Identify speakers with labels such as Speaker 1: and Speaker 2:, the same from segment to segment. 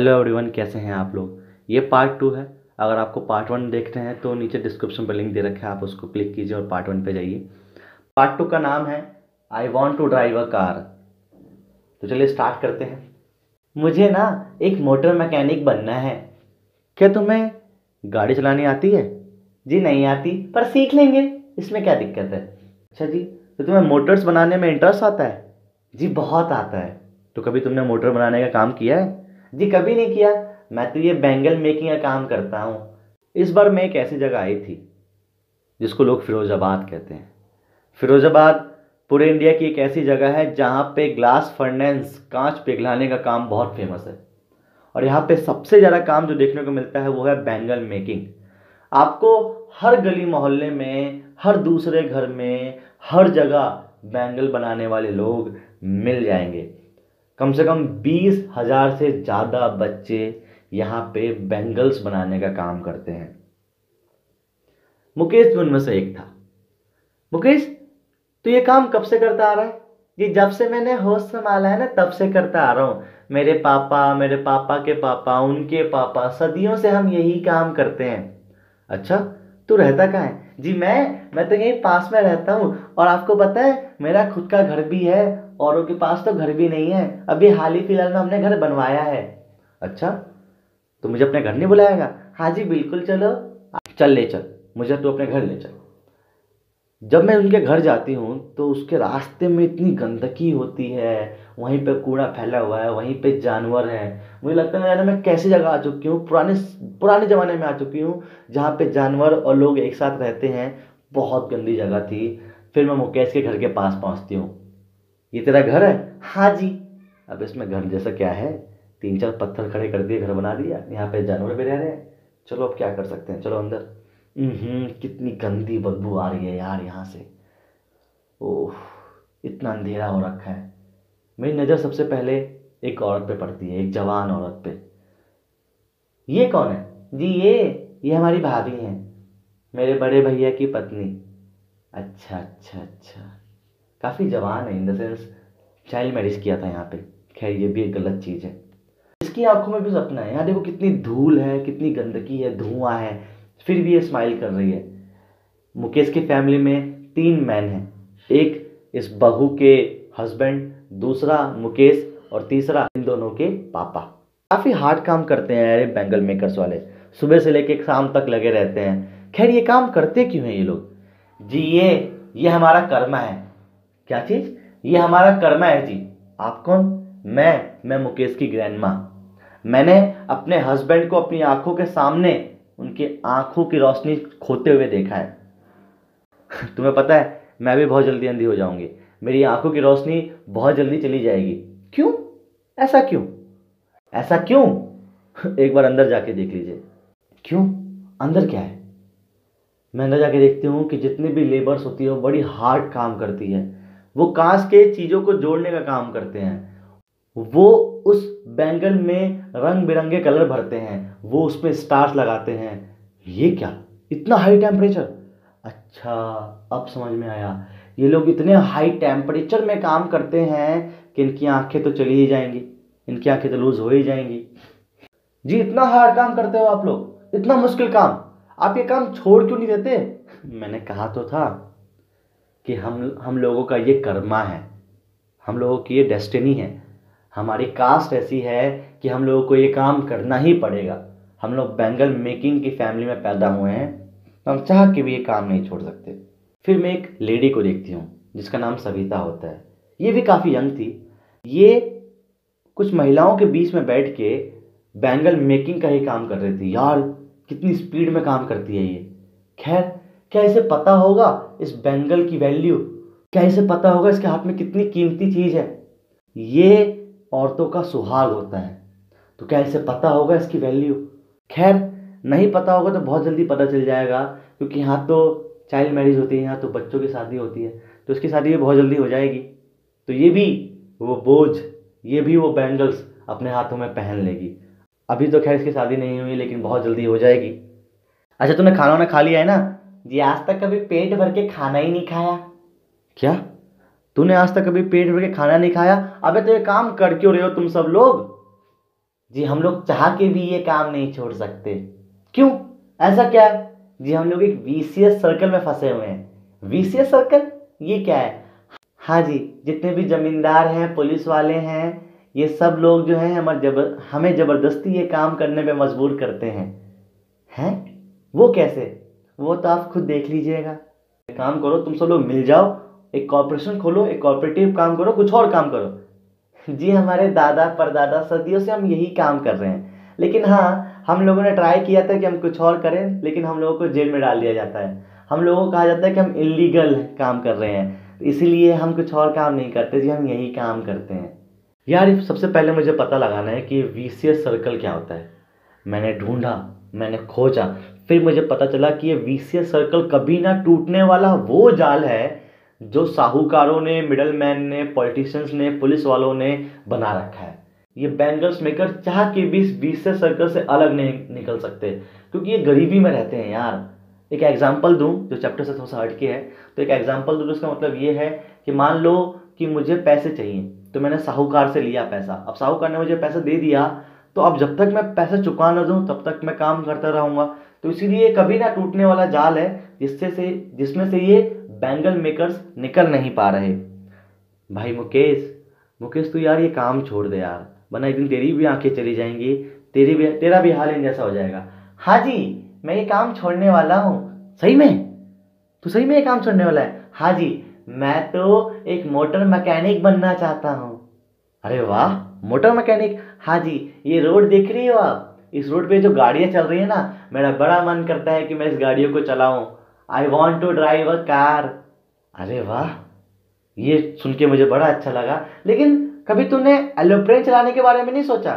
Speaker 1: Hello everyone, कैसे हैं आप लोग? ये पार्ट टू है। अगर आपको पार्ट वन देखना हैं तो नीचे डिस्क्रिप्शन पर लिंक दे रखा है, आप उसको क्लिक कीजिए और पार्ट वन पे जाइए। पार्ट टू का नाम है I want to drive a car तो चलिए स्टार्ट करते हैं। मुझे ना एक मोटर मैकेनिक बनना है। क्या तुम्हें गाड़ी चलानी आती है? जी नहीं आती, पर सीख लेंगे। इसमें क्या दिक्कत है? अच्छा जी तो तुम्हें मोटर्स बनाने में इंटरेस्ट आता है? जी बहुत आता है। तो कभी तुमने मोटर बनाने का काम किया है? जी, कभी नहीं किया। मैं तो ये बैंगल मेकिंग का काम करता हूँ। इस बार मैं एक ऐसी जगह आई थी, जिसको लोग फिरोजाबाद कहते हैं। फिरोजाबाद पूरे इंडिया की एक ऐसी जगह है, जहाँ पे ग्लास फर्नेंस, कांच पिघलाने का काम बहुत फ़ेमस है। और यहाँ पे सबसे ज़्यादा काम जो देखने को मिलता है, वो है बैंगल मेकिंग। आपको हर गली मोहल्ले में, हर दूसरे घर में, हर जगह बैंगल बनाने वाले लोग मिल जाएँगे। कम से कम बीस हज़ार से ज़्यादा बच्चे यहाँ पे बैंगल्स बनाने का काम करते हैं। मुकेश भी उनमें से एक था। मुकेश तो ये काम कब से करता आ रहा है? ये जब से मैंने होश संभाला है ना, तब से करता आ रहा हूँ। मेरे पापा मेरे पापा के पापा, उनके पापा, सदियों से हम यही काम करते हैं। अच्छा तू रहता कहाँ है? जी मैं मैं तो यहीं पास में रहता हूँ। और आपको पता है, मेरा खुद का घर भी है औरों के पास तो घर भी नहीं है। अभी हाल ही फ़िलहाल में हमने घर बनवाया है। अच्छा तो मुझे अपने घर नहीं बुलाएगा? हाँ जी बिल्कुल चलो। चल ले चल मुझे तो अपने घर ले चल। जब मैं उनके घर जाती हूँ तो उसके रास्ते में इतनी गंदगी होती है वहीं पे कूड़ा फैला हुआ है वहीं पे जानवर हैं। मुझे लगता है यार मैं कैसी जगह आ चुकी हूँ पुराने पुराने ज़माने में आ चुकी हूँ जहाँ पे जानवर और लोग एक साथ रहते हैं। बहुत गंदी जगह थी। फिर मैं मुकेश के घर के पास पहुँचती हूँ। ये तेरा घर है? हाँ जी। अब इसमें घर जैसा क्या है? तीन चार पत्थर खड़े कर दिए, घर बना दिया, यहाँ पे जानवर भी रह रहे हैं। चलो अब क्या कर सकते हैं? चलो अंदर। हम्म कितनी गंदी बदबू आ रही है यार यहाँ से। ओह, इतना अंधेरा हो रखा है। मेरी नज़र सबसे पहले एक औरत पे पड़ती है, एक जवान औरत पे। ये कौन है? जी ये ये हमारी भाभी हैं, मेरे बड़े भैया की पत्नी। अच्छा अच्छा अच्छा। काफ़ी जवान है in the sense child marriage किया था यहाँ पे। खैर, ये भी एक गलत चीज़ है। इसकी आँखों में भी सपना है। यहाँ देखो कितनी धूल है, कितनी गंदगी है, धुआँ है, फिर भी ये स्माइल कर रही है। मुकेश की फैमिली में तीन मैन हैं। एक इस बहू के हस्बैंड दूसरा मुकेश और तीसरा इन दोनों के पापा। काफ़ी हार्ड काम करते हैं अरे बैंगल मेकर्स वाले। सुबह से लेके शाम तक लगे रहते हैं। खैर, ये काम करते क्यों हैं ये लोग? जी ये ये हमारा कर्मा है। क्या चीज़? ये हमारा कर्मा है जी। आप कौन? मैं मैं मुकेश की ग्रैंड माँ मैंने अपने हस्बैंड को अपनी आँखों के सामने उनकी आँखों की रोशनी खोते हुए देखा है। तुम्हें पता है, मैं भी बहुत जल्दी अंधी हो जाऊँगी। मेरी आँखों की रोशनी बहुत जल्दी चली जाएगी। क्यों? ऐसा क्यों? ऐसा क्यों? एक बार अंदर जाके देख लीजिए। क्यों? अंदर क्या है? मैं अंदर जाके देखती हूँ कि जितनी भी लेबर्स होती है, वो बड़ी हार्ड काम करती है। वो कांच के चीज़ों को जोड़ने का काम करते हैं। वो उस बैंगल में रंग बिरंगे कलर भरते हैं। वो उसमें स्टार्स लगाते हैं। ये क्या? इतना हाई टेम्परेचर अच्छा अब समझ में आया। ये लोग इतने हाई टेम्परेचर में काम करते हैं कि इनकी आँखें तो चली ही जाएँगी। इनकी आँखें तो लूज हो ही जाएँगी। जी, इतना हार्ड काम करते हो आप लोग? इतना मुश्किल काम? आप ये काम छोड़ क्यों नहीं देते? मैंने कहा तो था। कि हम हम लोगों का ये कर्मा है। हम लोगों की ये डेस्टिनी है। हमारी कास्ट ऐसी है कि हम लोगों को ये काम करना ही पड़ेगा। हम लोग बैंगल मेकिंग की फैमिली में पैदा हुए हैं। तो हम चाह के भी ये काम नहीं छोड़ सकते। फिर मैं एक लेडी को देखती हूँ, जिसका नाम सविता होता है। ये भी काफ़ी यंग थी। ये कुछ महिलाओं के बीच में बैठ के बैंगल मेकिंग का ही काम कर रही थी। यार, कितनी स्पीड में काम करती है ये। खैर क्या इसे पता होगा इस बैंगल की वैल्यू क्या इसे पता होगा इसके हाथ में कितनी कीमती चीज़ है? ये औरतों का सुहाग होता है। तो क्या इसे पता होगा इसकी वैल्यू खैर, नहीं पता होगा तो बहुत जल्दी पता चल जाएगा, क्योंकि यहाँ तो चाइल्ड मैरिज होती है, यहाँ तो बच्चों की शादी होती है तो इसकी शादी भी बहुत जल्दी हो जाएगी। तो ये भी वो बोझ, ये भी वो बैंगल्स अपने हाथों में पहन लेगी। अभी तो खैर इसकी शादी नहीं हुई, लेकिन बहुत जल्दी हो जाएगी। अच्छा तूने खाना वाना खा लिया है ना? जी, आज तक कभी पेट भर के खाना ही नहीं खाया। क्या? तूने आज तक कभी पेट भर के खाना नहीं खाया? अबे तो ये काम कर क्यों रहे हो तुम सब लोग? जी, हम लोग चाह के भी ये काम नहीं छोड़ सकते। क्यों? ऐसा क्या है? जी, हम लोग एक वीसीएस सर्कल में फंसे हुए हैं। वीसीएस सर्कल ये क्या है? हाँ जी, जितने भी ज़मींदार हैं, पुलिस वाले हैं, ये सब लोग जो हैं, हमारे जबर हमें ज़बरदस्ती ये काम करने पे मजबूर करते हैं। हैं? वो कैसे? वो तो आप खुद देख लीजिएगा। काम करो, तुम सब लोग मिल जाओ, एक कॉरपोरेशन खोलो, एक कॉपरेटिव काम करो, कुछ और काम करो। जी, हमारे दादा, परदादा, सदियों से हम यही काम कर रहे हैं। लेकिन हाँ हम लोगों ने ट्राई किया था कि हम कुछ और करें, लेकिन हम लोगों को जेल में डाल दिया जाता है। हम लोगों को कहा जाता है कि हम इलीगल काम कर रहे हैं। इसीलिए हम कुछ और काम नहीं करते जी, हम यही काम करते हैं। यार सबसे पहले मुझे पता लगाना है कि वी सर्कल क्या होता है। मैंने ढूंढा, मैंने खोजा फिर मुझे पता चला कि ये वी सर्कल कभी ना टूटने वाला वो जाल है जो साहूकारों ने मिडल मैन ने पॉलिटिशियंस ने पुलिस वालों ने बना रखा है। ये बैंगल्स मेकर चाह के भी बीस सर्कल से अलग नहीं निकल सकते, क्योंकि ये गरीबी में रहते हैं यार। एक एग्ज़ाम्पल दूँ, जो चैप्टर से थोड़ा सा हटके है तो एक एग्ज़ाम्पल दूँ उसका मतलब ये है कि मान लो कि मुझे पैसे चाहिए तो मैंने साहूकार से लिया पैसा। अब साहूकार ने मुझे पैसा दे दिया तो अब जब तक मैं पैसा चुका ना दूँ, तब तक मैं काम करता रहूँगा। तो इसीलिए कभी ना टूटने वाला जाल है, जिससे से, जिसमें से ये बैंगल मेकर्स निकल नहीं पा रहे। भाई मुकेश मुकेश तू यार ये काम छोड़ दे यार, वरना एक दिन तेरी भी आँखें चली जाएँगी, तेरी भी, तेरा भी हाल इन जैसा हो जाएगा। हाँ जी, मैं ये काम छोड़ने वाला हूँ। सही में? तू सही में ये काम छोड़ने वाला है? हाँ जी, मैं तो एक मोटर मैकेनिक बनना चाहता हूँ। अरे वाह मोटर मैकेनिक हाँ जी, ये रोड देख रही हो आप? इस रोड पे जो गाड़ियाँ चल रही है ना, मेरा बड़ा मन करता है कि मैं इस गाड़ियों को चलाऊं। I want to drive a car अरे वाह, ये सुन के मुझे बड़ा अच्छा लगा। लेकिन कभी तूने एलोप्लेन चलाने के बारे में नहीं सोचा?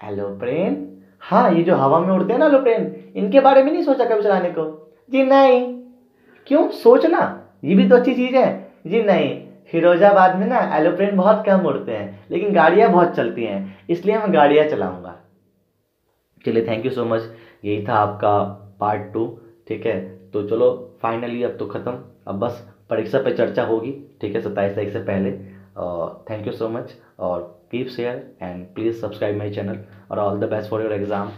Speaker 1: एलोप्लेन हाँ ये जो हवा में उड़ते हैं ना एलोप्लेन इनके बारे में नहीं सोचा कभी चलाने को? जी नहीं। क्यों? सोचना ये भी तो अच्छी चीज़ है। जी नहीं। फिरोजाबाद में ना एलोप्लेन बहुत कम उड़ते हैं, लेकिन गाड़ियाँ बहुत चलती हैं, इसलिए मैं गाड़ियाँ चलाऊँगा। चलिए थैंक यू सो मच यही था आपका पार्ट टू ठीक है? तो चलो फाइनली अब तो ख़त्म। अब बस परीक्षा पे चर्चा होगी, ठीक है? सत्ताईस तारीख से पहले। थैंक यू सो मच और keep share and please subscribe my channel और all the best for your exam